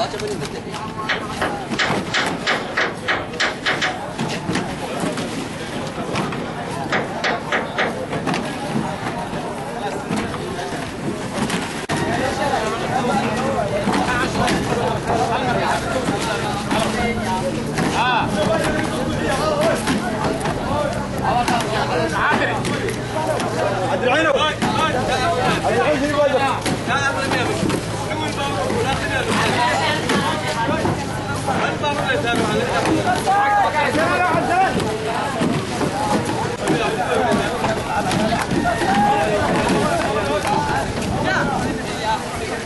バーチャルリン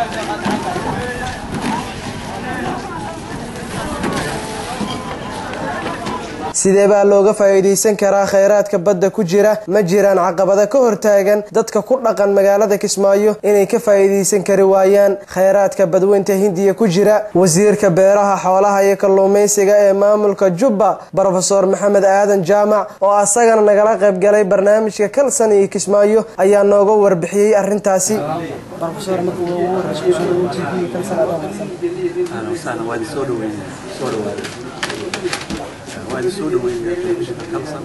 ありがとうございま sidee baa looga faa'iideysan karaa khayraadka badda ku jira ma jiraan caqabada ka hortaagan dadka ku dhaqan magaalada kismaayo inay ka faa'iidaysan kari waayaan khayraadka badweynta hindiya ku jira wasiirka beeraha xoolaha iyo kalluumeysiga ee maamulka jubba rofeor maxamed aadan jaamac oo asagana nagala qaybgalay barnaamijka kalsan iyo kismaayo ayaa nooga warbixiyey arintaasi ويدسوله كمسن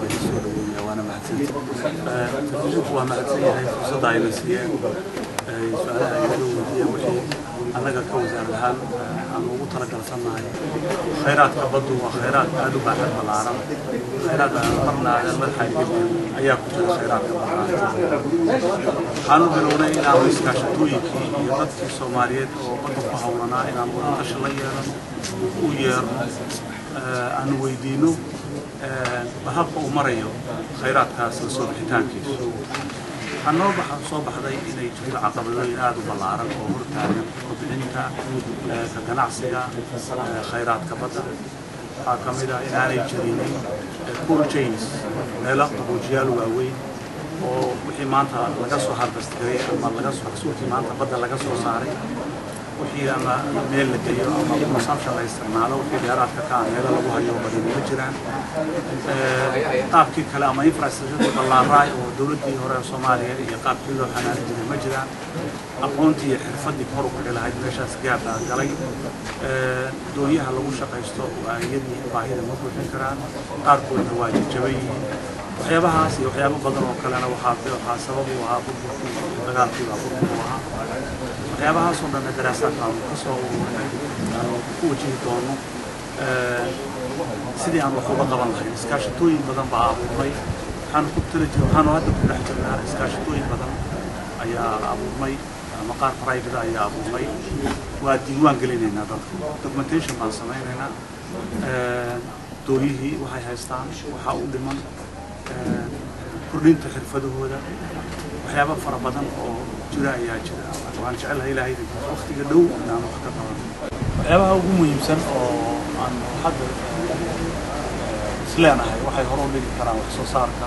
ويدسوله وانا معتنت تجوه معتنية فرصة عينسية سؤالها يجوه ودية وشي أنك كوزان الهان أما وطلق لسناي خيرات كبدو وخيرات أدو بعد بالعرب خيرات مرنا على الملحة أياك كتير خيرات كبدو حانو بلونا إنا ويسكاشتوي كي يضد في الصوماليات وقدو فهولنا إنا مرنا شليا ويرنا Eh, aanu weydiino eh, habka uu marayo khayraadkaas soo bixitaankiisa waxaa noo baxa soo baxday inay jirto caqabadooyin aada u ballaaran oo hortaagan kobcinta eh, ka ganacsiga khayraadka badda waxaa ka mid ah inaanay jirin cool chains meelo qabuujiyaal waaweyn oo wixii maanta laga soo harvest garay ama laga soo xasuurkii maanta badda laga soo saaray wixii ama meel la geeyo ama masafsha la isticmaalo wixii dheeraadka ka ah meelo lagu hayo badani ma jiraan qaabkii kale ama infrastructure ballaaraay oo dowladdii hore ee soomaaliya iyo qaabkii loo xanaanan jiray ma jiraan aqoontii iyo xirfaddii kor u kici lahayd meeshaas gaabaa galay doonyaha lagu shaqaysto waa iyadii baahida ma buuxin karaan qaarkoodna waa jajaba yihiin waxyaabahaas iyo waxyaabo badan oo kalena waxaa sabab u ahaa burburkii dagaalkii baa burbur u ahaa waxyaabahaasoo dhanna daraasaadka aanu ka soo ururinay aanu ku wajihi doono sidii aan wax uga qaban lahayn iskaashatooyin badan baa abuurmay waxaan ku tiri jir waxaanu hadda ku dhex jirnaa iskaashatooyin badan ayaa abuurmay maqaar private ayaa abuurmay waa diiwaan gelinaynaa dadka documentation baan samaynaynaa dooyihii waxay haystaan waxaa u dhiman kordhinta xirfadahooda waxyaaba fara badan oo jira ayaa jira waxaan jecelahay ilaahayda waqtiga dhow inaan wax ka qaban waxyaabaha ugu muhiimsan oo aan hadda islenahay waxay hore u dhigi karaan wax soo saarka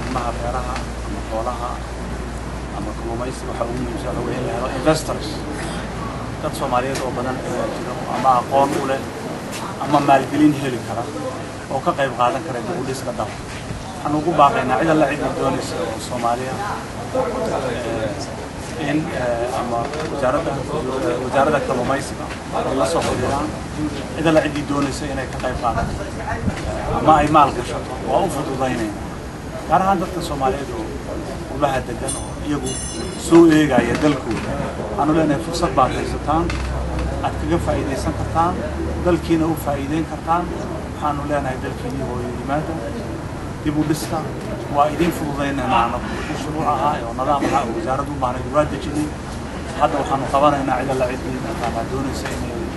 ilmaha beeraha ama xoolaha ama kalluumaysi waxa ugu muhiimsan waxa weeye in la helo investors dad Soomaaliyeed oo badan ayaa jira ama aqoon u leh ama maalgelin heli kara oo ka qayb qaadan kara dib u dhiska dhaq waxaan ugu baaqaynaa cid alla cidii doonaysa oo Soomaaliya in ama wasaaradda wasaaradda kalluumaysiga ay la soo xiriiraan إذا لا عندي دولة سينا كقائد قادة ما أي مال قشط وأوفد وضيني كان عند الصومالي دو وله دكان يبو سو إيجا يدلكو أنا لأن فرصة بعد إستان أتكلم فائدة سان كرتان دلكين أو فائدة كرتان أنا لأن دلكين هو لماذا يبو بستا وايدين فوضينا مع نبو هاي آه، آه، ونظام هاي وزارة دوبانة جرادة جديد هذا وحنو خبرنا إن عدل عدل عدل عدل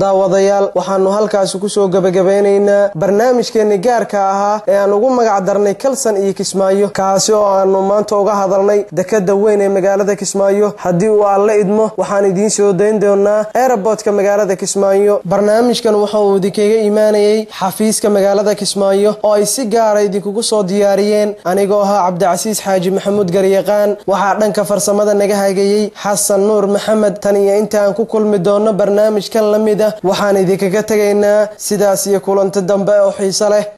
daawadayaal waxaanu halkaasi ku soo gebagabaynaynaa barnaamijkeenni gaarka ahaa ee aan ugu magac darnay kalsan iyo kismaayo kaasi oo aanu maanta uga hadalnay dekadda weyn ee magaalada kismaayo haddii uu alle idmo waxaan idiin soo dayn doonaa eeraboodka magaalada kismaayo barnaamijkan waxa uu idinkaga imaanayey xafiiska magaalada kismaayo oo ay si gaara ah idinkugu soo diyaariyeen anigoo ahaa cabdicasiis xaaji maxamuud garyaqaan waxaa dhanka farsamada naga hagayey xasan nuur maxamed tan iyo intaaan ku kulmi doonno barnaamijkan la mid ah waxaan idinkaga tegaynaa sidaas iyo kulanti dambe oo xiiso leh